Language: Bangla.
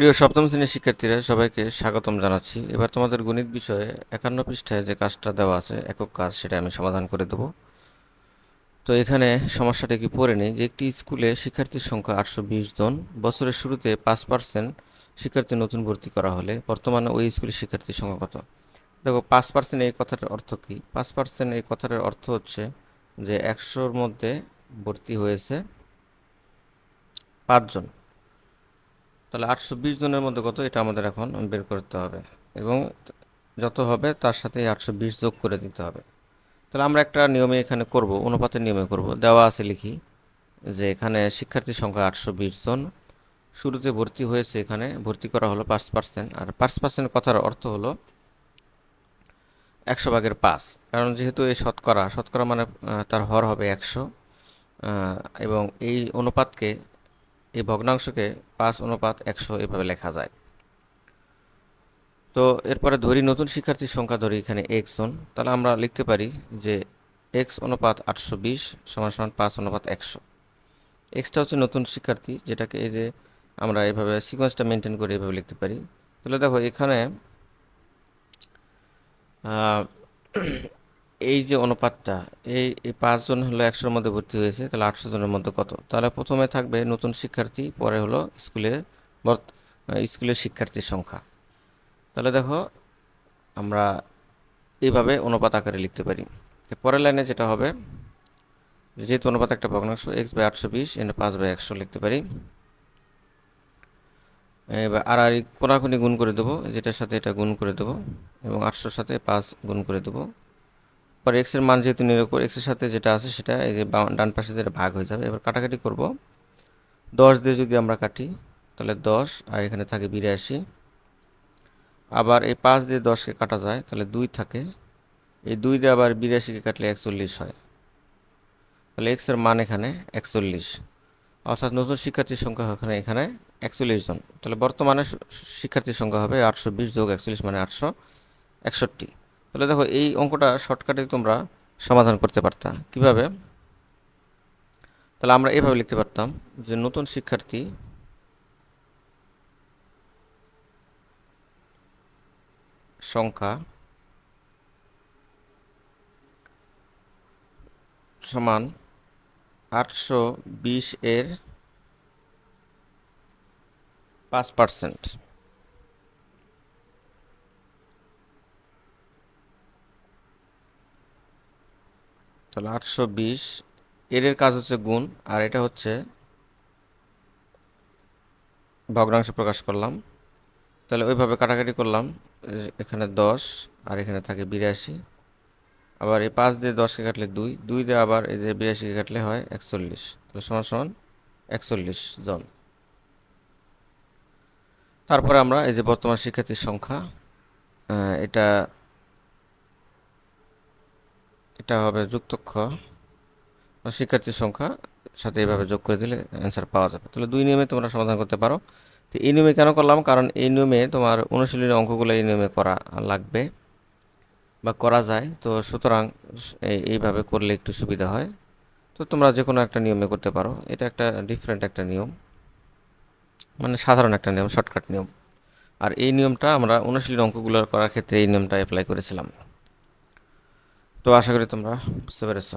প্রিয় সপ্তম শ্রেণির শিক্ষার্থীরা, সবাইকে স্বাগতম জানাচ্ছি। এবার তোমাদের গণিত বিষয়ে একান্ন পৃষ্ঠায় যে কাজটা দেওয়া আছে, একক কাজ, সেটা আমি সমাধান করে দেব। তো এখানে সমস্যাটা কি পড়ে নেই? যে একটি স্কুলে শিক্ষার্থীর সংখ্যা আটশো বিশ জন, বছরের শুরুতে পাঁচ পার্সেন্ট শিক্ষার্থী নতুন ভর্তি করা হলে বর্তমানে ওই স্কুলের শিক্ষার্থীর সংখ্যা কত? দেখো, পাঁচ পার্সেন্ট এই কথাটার অর্থ কী? পাঁচ পার্সেন্ট এই কথাটার অর্থ হচ্ছে যে একশোর মধ্যে ভর্তি হয়েছে পাঁচজন। তাহলে আটশো বিশ জনের মধ্যে কত? এটা আমাদের এখন বের করতে হবে। এবং যত হবে, তার সাথে আটশো বিশ যোগ করে দিতে হবে। তাহলে আমরা একটা নিয়মে এখানে করব, অনুপাতের নিয়মে করব। দেওয়া আছে লিখি যে এখানে শিক্ষার্থীর সংখ্যা আটশো বিশ জন। শুরুতে ভর্তি হয়েছে এখানে, ভর্তি করা হলো পাঁচ পার্সেন্ট। আর পাঁচ পার্সেন্ট কথার অর্থ হলো একশো ভাগের পাঁচ। কারণ যেহেতু এই শতকরা শতকরা মানে তার হর হবে একশো। এবং এই অনুপাতকে এই ভগ্নাংশকে পাঁচ অনুপাত একশো এভাবে লেখা যায়। তো এরপরে ধরি নতুন শিক্ষার্থীর সংখ্যা ধরি এখানে এক্স জন তাহলে আমরা লিখতে পারি যে এক্স অনুপাত আটশো বিশ সমান সমান পাঁচ অনুপাত একশো। এক্সটা হচ্ছে নতুন শিক্ষার্থী, যেটাকে এই যে আমরা এভাবে সিকোয়েন্সটা মেনটেন করে এভাবে লিখতে পারি। তাহলে দেখো এখানে এই যে অনুপাতটা, এই এই পাঁচজন হলো একশোর মধ্যে ভর্তি হয়েছে, তাহলে আটশো জনের মধ্যে কত? তাহলে প্রথমে থাকবে নতুন শিক্ষার্থী, পরে হলো স্কুলে স্কুলের শিক্ষার্থীর সংখ্যা। তাহলে দেখো, আমরা এইভাবে অনুপাত আকারে লিখতে পারি। পরের লাইনে যেটা হবে, যেহেতু অনুপাত একটা ভগ্নাংশ এক্স বাই আটশো বিশ, এনে পাঁচ বাই একশো লিখতে পারি। এবার আর আর কোনাকুনি গুণ করে দেবো, যেটার সাথে এটা গুণ করে দেবো, এবং আটশোর সাথে পাঁচ গুণ করে দেবো। পরে এক্সের মান যেহেতু নিরূপর এক্সের সাথে যেটা আছে সেটা এই যে ডান পাশে যেটা ভাগ হয়ে যাবে, এবার কাটাকাটি করব। দশ দিয়ে যদি আমরা কাটি, তাহলে দশ, আর এখানে থাকে বিরাশি। আবার এই পাঁচ দিয়ে দশকে কাটা যায়, তাহলে দুই থাকে। এই দুই দিয়ে আবার বিরাশিকে কাটলে একচল্লিশ হয়। তাহলে এক্সের মান এখানে একচল্লিশ। অর্থাৎ নতুন শিক্ষার্থীর সংখ্যা এখানে এখানে একচল্লিশ জন। তাহলে বর্তমানে শিক্ষার্থীর সংখ্যা হবে আটশো বিশ যোগ একচল্লিশ মানে আটশো একষট্টি। তাহলে দেখো, এই অঙ্কটা শর্টকাটে তোমরা সমাধান করতে পারতাম কীভাবে? তাহলে আমরা এভাবে লিখতে পারতাম যে নতুন শিক্ষার্থী সংখ্যা সমান আটশো বিশ এর পাঁচ পার্সেন্ট তাহলে আটশো বিশ। এর কাজ হচ্ছে গুণ, আর এটা হচ্ছে ভগ্নাংশ প্রকাশ করলাম। তাহলে ওইভাবে কাটাকাটি করলাম এখানে দশ, আর এখানে থাকে বিরাশি। আবার এই পাঁচ দিয়ে দশকে কাটলে দুই দুই দিয়ে আবার এই যে বিরাশিকে কাটলে হয় একচল্লিশ। তাহলে সমান সমান একচল্লিশ জন। তারপরে আমরা এই যে বর্তমান শিক্ষার্থীর সংখ্যা এটা এটা হবে যুক্তক্ষ। শিক্ষার্থীর সংখ্যা, সাথে এইভাবে যোগ করে দিলে অ্যান্সার পাওয়া যাবে। তাহলে দুই নিয়মে তোমরা সমাধান করতে পারো। তো এই নিয়মে কেন করলাম? কারণ এই নিয়মে তোমার অনুশীলনী অঙ্কগুলো এই নিয়মে করা লাগবে বা করা যায়। তো সুতরাং এইভাবে করলে একটু সুবিধা হয়। তো তোমরা যে কোনো একটা নিয়মে করতে পারো। এটা একটা ডিফারেন্ট একটা নিয়ম। মানে সাধারণ একটা নিয়ম শর্টকাট নিয়ম। আর এই নিয়মটা আমরা অনুশীলনী অঙ্কগুলো করার ক্ষেত্রে এই নিয়মটা অ্যাপ্লাই করেছিলাম। তো আশা করি তোমরা বুঝতে পেরেছ